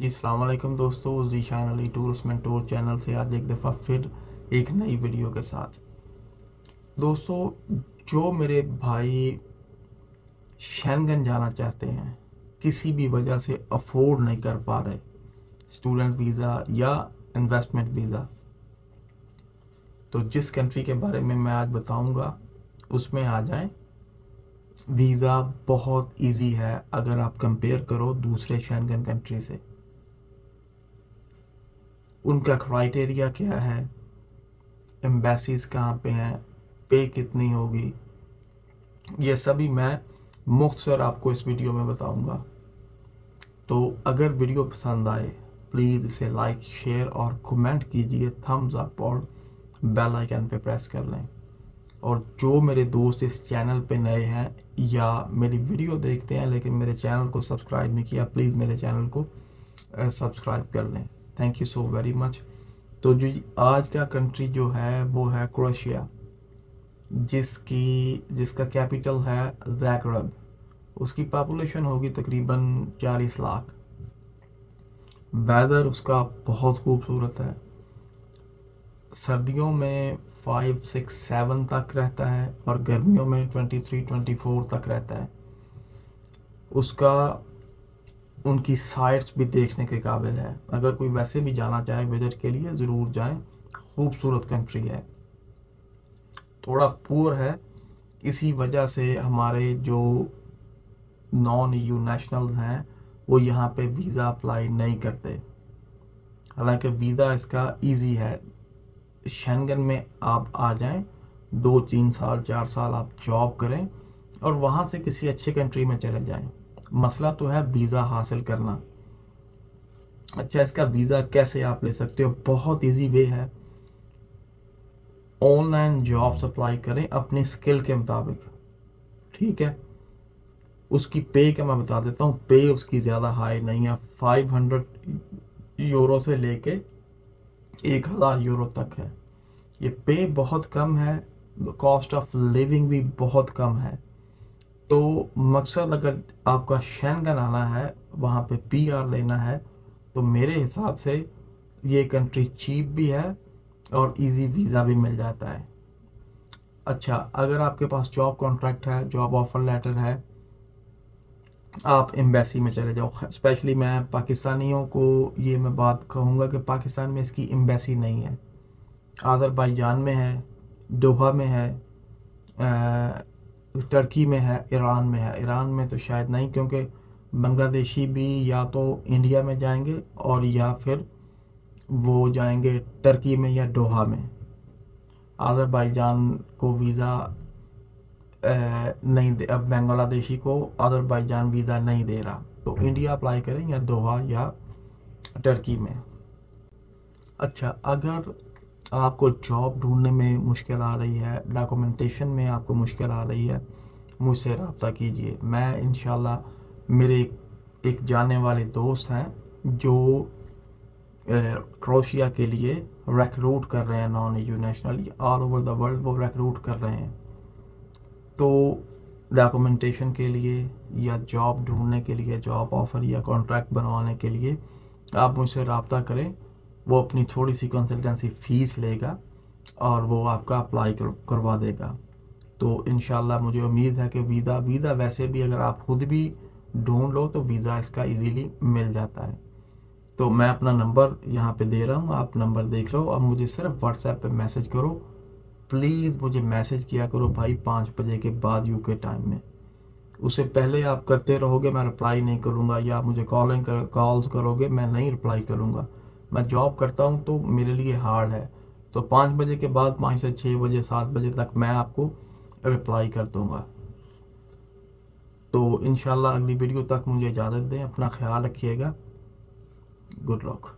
जी अलैक्म दोस्तों जीशान अली टूरिस्ट में टूर चैनल से आज एक दफ़ा फिर एक नई वीडियो के साथ। दोस्तों, जो मेरे भाई शैनगन जाना चाहते हैं, किसी भी वजह से अफोर्ड नहीं कर पा रहे, स्टूडेंट वीज़ा या इन्वेस्टमेंट वीज़ा तो जिस कंट्री के बारे में मैं आज बताऊँगा, उसमें आ जाएँ। वीज़ा बहुत इजी है, अगर आप कंपेयर करो दूसरे शैनगन कंट्री से। उनका क्राइटेरिया क्या है? एम्बेसीज कहाँ पे हैं? पे कितनी होगी? ये सभी मैं मुख्तर आपको इस वीडियो में बताऊँगा। तो अगर वीडियो पसंद आए प्लीज़ इसे लाइक शेयर और कमेंट कीजिए। थम्स अप और बेल आइकन पे प्रेस कर लें। और जो मेरे दोस्त इस चैनल पे नए हैं या मेरी वीडियो देखते हैं लेकिन मेरे चैनल को सब्सक्राइब नहीं किया प्लीज़ मेरे चैनल को सब्सक्राइब कर लें। Thank you so very much तो जो आज का कंट्री जो है, वो है क्रोशिया जिसकी, जिसका कैपिटल है जैकरब उसकी पॉपुलेशन होगी तकरीबन 40 लाख. वेदर उसका बहुत खूबसूरत है. सर्दियों में फाइव सिक्स सेवन तक रहता है और गर्मियों में ट्वेंटी थ्री ट्वेंटी फोर तक रहता है. उसका उनकी साइट्स भी देखने के काबिल है। अगर कोई वैसे भी जाना चाहे विज़िट के लिए ज़रूर जाएँ। खूबसूरत कंट्री है। थोड़ा पुअर है। इसी वजह से हमारे जो नॉन यू नेशनल्स हैं, वो यहाँ पे वीज़ा अप्लाई नहीं करते। हालाँकि वीज़ा इसका इजी है। शेंगन में आप आ जाएँ। दो, तीन साल, चार साल आप जॉब करें और वहाँ से किसी अच्छे कंट्री में चले जाएँ। मसला तो है वीज़ा हासिल करना। अच्छा इसका वीज़ा कैसे आप ले सकते हो? बहुत इजी वे है। ऑनलाइन जॉब्स अप्लाई करें अपनी स्किल के मुताबिक। ठीक है? उसकी पे का मैं बता देता हूँ। पे उसकी ज़्यादा हाई नहीं है। फाइव हंड्रेड यूरो से लेके एक हज़ार यूरो तक है। ये पे बहुत कम है। कॉस्ट ऑफ़ लिविंग भी बहुत कम है। तो मकसद अगर आपका शेंगन आना है, वहाँ पे पीआर लेना है तो मेरे हिसाब से ये कंट्री चीप भी है और इजी वीज़ा भी मिल जाता है। अच्छा अगर आपके पास जॉब कॉन्ट्रैक्ट है जॉब ऑफ़र लेटर है, आप एम्बेसी में चले जाओ। स्पेशली मैं पाकिस्तानियों को ये मैं बात कहूँगा कि पाकिस्तान में इसकी एम्बेसी नहीं है। आज़रबाईजान में है, दोहा में है टर्की में है, ईरान में है। ईरान में तो शायद नहीं, क्योंकि बांग्लादेशी भी या तो इंडिया में जाएँगे और या फिर वो जाएँगे टर्की में या डोहा में। आज़रबाईजान को वीज़ा नहीं दे, अब बांग्लादेशी को अदरबाईजान वीज़ा नहीं दे रहा। तो इंडिया अप्लाई करें या दोहा या टर्की में। अच्छा अगर आपको जॉब ढूँढने में मुश्किल आ रही है डॉक्यूमेंटेशन में आपको मुश्किल आ रही है, मुझसे रबता कीजिए। मैं इन मेरे एक जाने वाले दोस्त हैं जो क्रोशिया के लिए रिक्रूट कर रहे हैं non EU nationally all over the world वो रिक्रूट कर रहे हैं। तो डॉक्यूमेंटेशन के लिए या जॉब ढूँढने के लिए जॉब ऑफ़र या कॉन्ट्रैक्ट बनवाने के लिए आप मुझसे रबता करें। वो अपनी थोड़ी सी कंसल्टेंसी फ़ीस लेगा और वो आपका अप्लाई कर, करवा देगा। तो इन मुझे उम्मीद है कि वीज़ा वीज़ा वैसे भी अगर आप खुद भी ढूंढ लो तो वीज़ा इसका इजीली मिल जाता है। तो मैं अपना नंबर यहाँ पे दे रहा हूँ आप नंबर देख लो और मुझे सिर्फ़ व्हाट्सएप पे मैसेज करो। प्लीज़ मुझे मैसेज किया करो भाई पाँच बजे के बाद यूके टाइम में। उससे पहले आप करते रहोगे मैं रिप्लाई नहीं करूँगा या आप मुझे कॉलिंग कर कॉल्स करोगे मैं नहीं रिप्लाई करूँगा। मैं जॉब करता हूँ तो मेरे लिए हार्ड है। तो पाँच बजे के बाद पाँच से छः बजे, सात बजे तक मैं आपको रिप्लाई कर दूँगा। तो इन अगली वीडियो तक मुझे इजाज़त दें, अपना ख्याल रखिएगा। Good luck